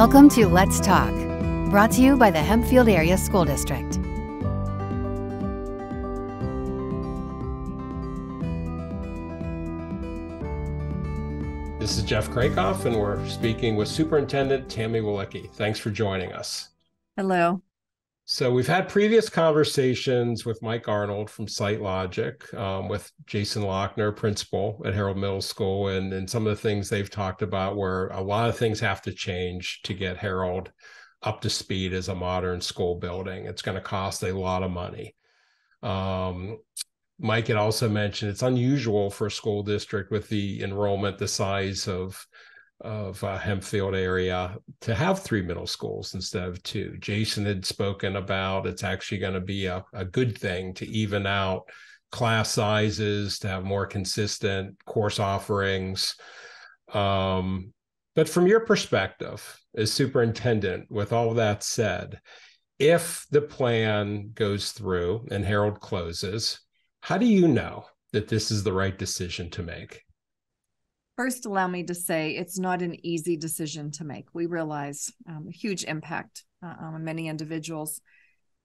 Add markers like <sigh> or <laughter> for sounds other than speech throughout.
Welcome to Let's Talk, brought to you by the Hempfield Area School District. This is Jeff Krakoff, and we're speaking with Superintendent Tammy Wolicki. Thanks for joining us. Hello. So we've had previous conversations with Mike Arnold from SiteLogic, um, with Jason Lochner, principal at Harrold Middle School, and, and some of the things they've talked about where a lot of things have to change to get Harrold up to speed as a modern school building. It's going to cost a lot of money. Um, Mike had also mentioned it's unusual for a school district with the enrollment the size of of uh, Hempfield area to have three middle schools instead of two. Jason had spoken about it's actually going to be a, a good thing to even out class sizes, to have more consistent course offerings. Um, but from your perspective as superintendent, with all that said, if the plan goes through and Harrold closes, how do you know that this is the right decision to make? First, allow me to say it's not an easy decision to make. We realize um, a huge impact uh, on many individuals.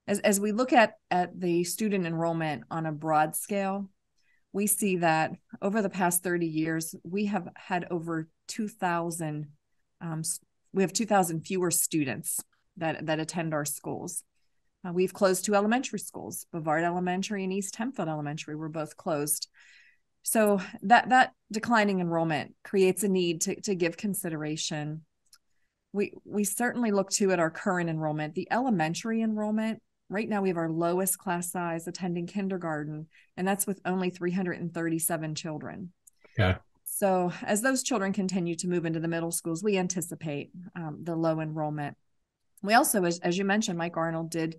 As, as we look at, at the student enrollment on a broad scale, we see that over the past 30 years, we have had over 2,000, um, we have 2,000 fewer students that, that attend our schools. Uh, we've closed two elementary schools, Bovard Elementary and East Hempfield Elementary were both closed. So that that declining enrollment creates a need to, to give consideration. We we certainly look to at our current enrollment, the elementary enrollment. Right now, we have our lowest class size attending kindergarten, and that's with only 337 children. Yeah. So, as those children continue to move into the middle schools, we anticipate um, the low enrollment. We also, as, as you mentioned, Mike Arnold did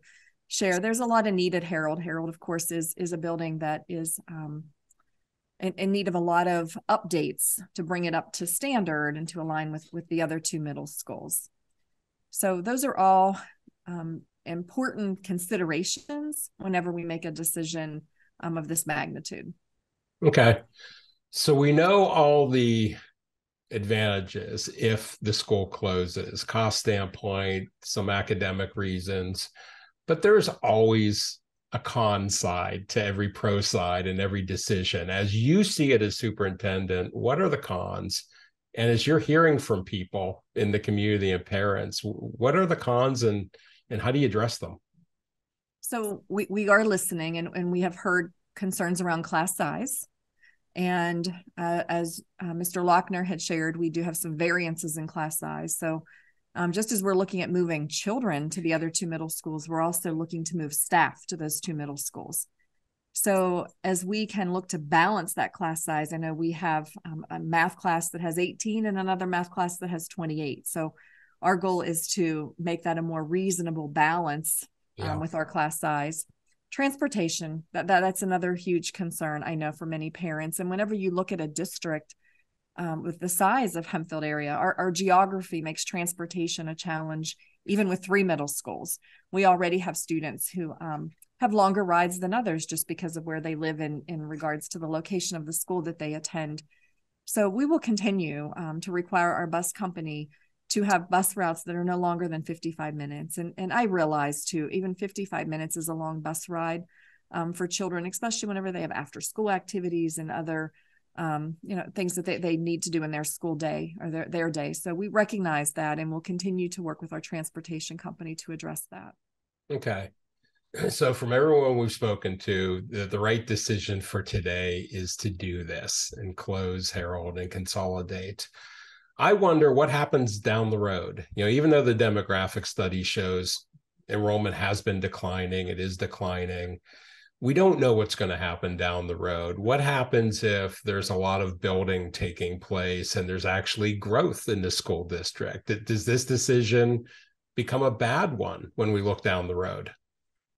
share. There's a lot of need at Harrold. Harrold, of course, is is a building that is um, in, in, need of a lot of updates to bring it up to standard and to align with with the other two middle schools. So those are all um, important considerations whenever we make a decision um, of this magnitude. Okay. So we know all the advantages if the school closes cost standpoint some academic reasons but there's always a con side to every pro side and every decision. As you see it as superintendent, what are the cons? And as you're hearing from people in the community and parents, what are the cons and and how do you address them? So we, we are listening and, and we have heard concerns around class size. And uh, as uh, Mr. Lochner had shared, we do have some variances in class size. So um, just as we're looking at moving children to the other two middle schools, we're also looking to move staff to those two middle schools. So as we can look to balance that class size, I know we have um, a math class that has 18 and another math class that has 28. So our goal is to make that a more reasonable balance um, with our class size. Transportation, that, that that's another huge concern I know for many parents. And whenever you look at a district um, with the size of Hempfield area. Our, our geography makes transportation a challenge, even with three middle schools. We already have students who um, have longer rides than others just because of where they live in, in regards to the location of the school that they attend. So we will continue um, to require our bus company to have bus routes that are no longer than 55 minutes. And, and I realize too, even 55 minutes is a long bus ride um, for children, especially whenever they have after school activities and other um, you know things that they, they need to do in their school day or their, their day. So we recognize that and we'll continue to work with our transportation company to address that. Okay. <clears throat> So from everyone we've spoken to the, the right decision for today is to do this and close harrold and consolidate. I wonder what happens down the road. You know even though the demographic study shows enrollment has been declining it is declining we don't know what's going to happen down the road. What happens if there's a lot of building taking place and there's actually growth in the school district? Does this decision become a bad one when we look down the road?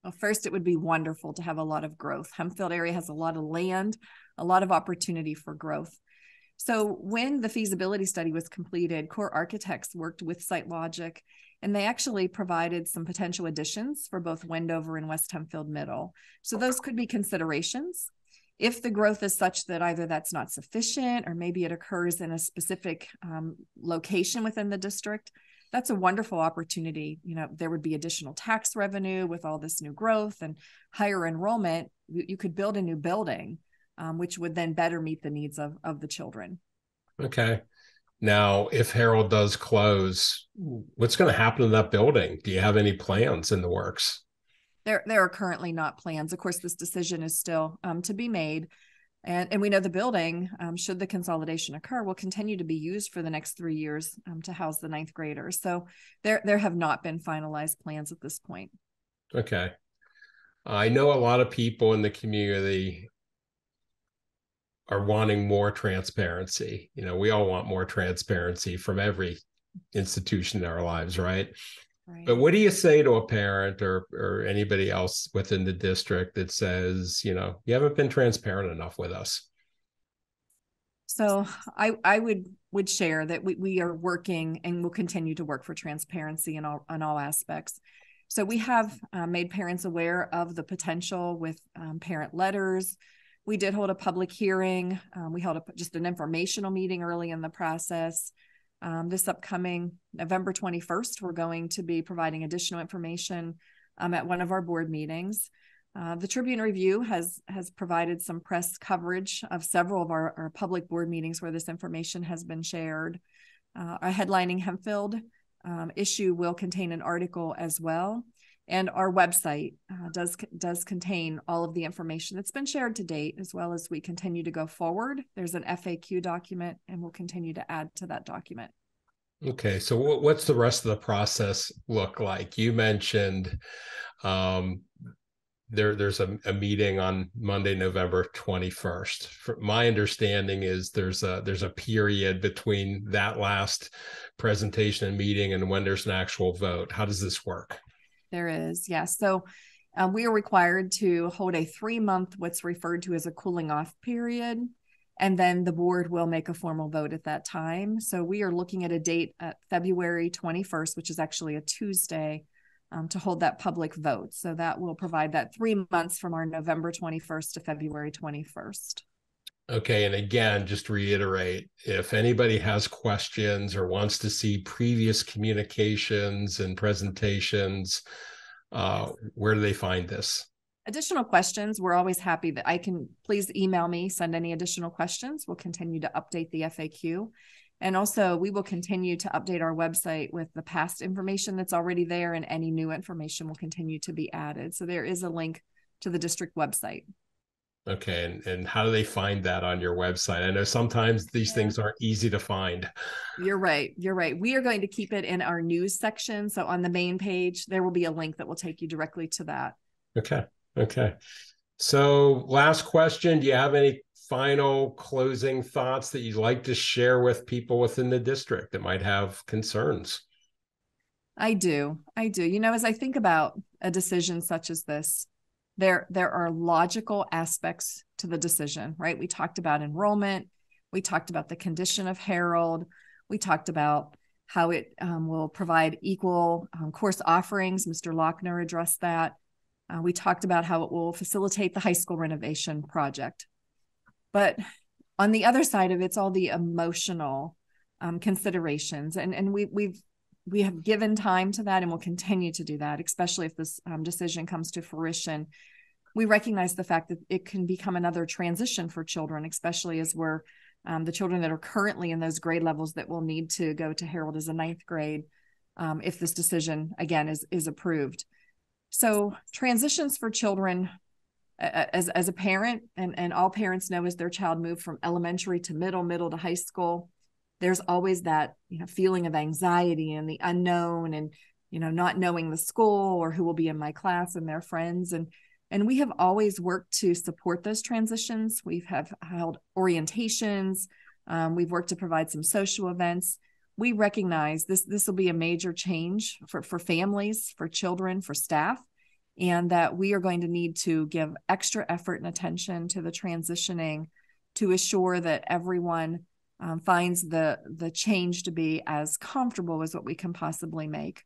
Well, first, it would be wonderful to have a lot of growth. Hempfield area has a lot of land, a lot of opportunity for growth. So, when the feasibility study was completed, Core Architects worked with SiteLogic and they actually provided some potential additions for both Wendover and West Hempfield Middle. So those could be considerations. If the growth is such that either that's not sufficient or maybe it occurs in a specific um, location within the district, that's a wonderful opportunity. You know, there would be additional tax revenue with all this new growth and higher enrollment. You, you could build a new building, um, which would then better meet the needs of, of the children. Okay. Now, if Harrold does close, what's going to happen to that building? Do you have any plans in the works? There, there are currently not plans. Of course, this decision is still um, to be made. And, and we know the building, um, should the consolidation occur, will continue to be used for the next three years um, to house the ninth graders. So there, there have not been finalized plans at this point. Okay. I know a lot of people in the community are wanting more transparency. You know, we all want more transparency from every institution in our lives, right? Right. But what do you say to a parent or or anybody else within the district that says, you know, you haven't been transparent enough with us? So I I would would share that we, we are working and will continue to work for transparency in all on all aspects. So we have uh, made parents aware of the potential with um, parent letters. We did hold a public hearing. Um, we held a, just an informational meeting early in the process. Um, this upcoming November 21st, we're going to be providing additional information um, at one of our board meetings. Uh, the Tribune Review has has provided some press coverage of several of our, our public board meetings where this information has been shared. Uh, our headlining Hempfield um, issue will contain an article as well, and our website uh, does does contain all of the information that's been shared to date, as well as we continue to go forward. There's an FAQ document, and we'll continue to add to that document. Okay, so what's the rest of the process look like? You mentioned um, there there's a, a, meeting on Monday, November 21st. my understanding is there's a there's a period between that last presentation and meeting and when there's an actual vote. How does this work? There is, yes. So um, we are required to hold a three month, what's referred to as a cooling off period. And then the board will make a formal vote at that time. So we are looking at a date at February 21st, which is actually a Tuesday, um, to hold that public vote. So that will provide that three months from our November 21st to February 21st. Okay. And again, just to reiterate if anybody has questions or wants to see previous communications and presentations, uh, where do they find this? Additional questions, we're always happy that I can please email me, send any additional questions. We'll continue to update the FAQ. And also, we will continue to update our website with the past information that's already there, and any new information will continue to be added. So, there is a link to the district website. Okay. And, and how do they find that on your website? I know sometimes these things aren't easy to find. You're right. You're right. We are going to keep it in our news section. So on the main page, there will be a link that will take you directly to that. Okay. Okay. So last question. Do you have any final closing thoughts that you'd like to share with people within the district that might have concerns? I do. I do. You know, as I think about a decision such as this, there there are logical aspects to the decision right? We talked about enrollment. We talked about the condition of harrold. We talked about how it um, will provide equal um, course offerings. Mr lochner addressed that. Uh, we talked about how it will facilitate the high school renovation project. But on the other side of it, it's all the emotional um, considerations. And and we we've we have given time to that and will continue to do that, especially if this um, decision comes to fruition. We recognize the fact that it can become another transition for children, especially as we're um, the children that are currently in those grade levels that will need to go to Harrold as a ninth grade um, if this decision again is is approved. So transitions for children as as a parent and and all parents know as their child move from elementary to middle middle to high school there's always that you know feeling of anxiety and the unknown and you know not knowing the school or who will be in my class and their friends. And and we have always worked to support those transitions. We have held orientations. Um, we've worked to provide some social events. We recognize this this will be a major change for for families for children for staff and that we are going to need to give extra effort and attention to the transitioning to assure that everyone um, finds the the change to be as comfortable as what we can possibly make.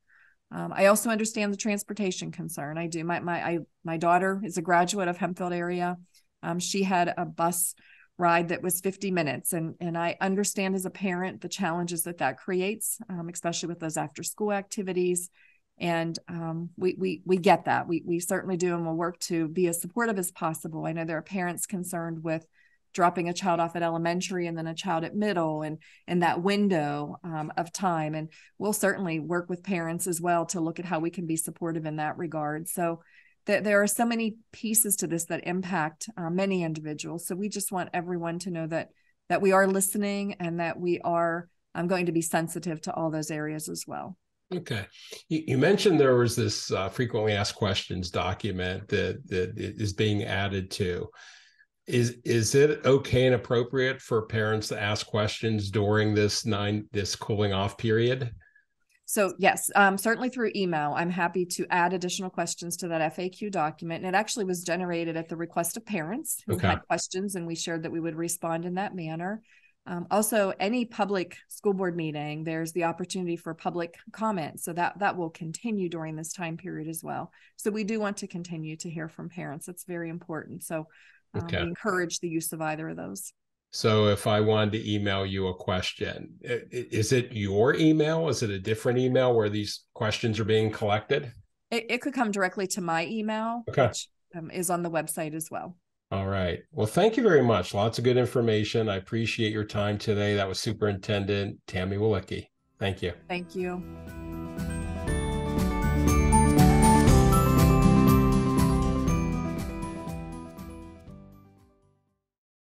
Um, I also understand the transportation concern. I do. My my I, my daughter is a graduate of Hempfield area. Um, she had a bus ride that was 50 minutes and and i understand as a parent the challenges that that creates um, especially with those after school activities and um, we, we we get that we, we certainly do and we'll work to be as supportive as possible i know there are parents concerned with dropping a child off at elementary and then a child at middle and and that window um, of time and we'll certainly work with parents as well to look at how we can be supportive in that regard so that there are so many pieces to this that impact uh, many individuals. So we just want everyone to know that that we are listening and that we are um, going to be sensitive to all those areas as well. Okay, you, you mentioned there was this uh, frequently asked questions document that that is being added to. Is is it okay and appropriate for parents to ask questions during this nine this cooling off period? So yes, um, certainly through email, I'm happy to add additional questions to that FAQ document. And it actually was generated at the request of parents who okay. had questions, and we shared that we would respond in that manner. Um, also, any public school board meeting, there's the opportunity for public comment, so that that will continue during this time period as well. So we do want to continue to hear from parents. That's very important. So um, okay. we encourage the use of either of those. So if I wanted to email you a question, is it your email? Is it a different email where these questions are being collected? It, it could come directly to my email, okay. which um, is on the website as well. All right. Well, thank you very much. Lots of good information. I appreciate your time today. That was Superintendent Tammy Wolicki. Thank you. Thank you.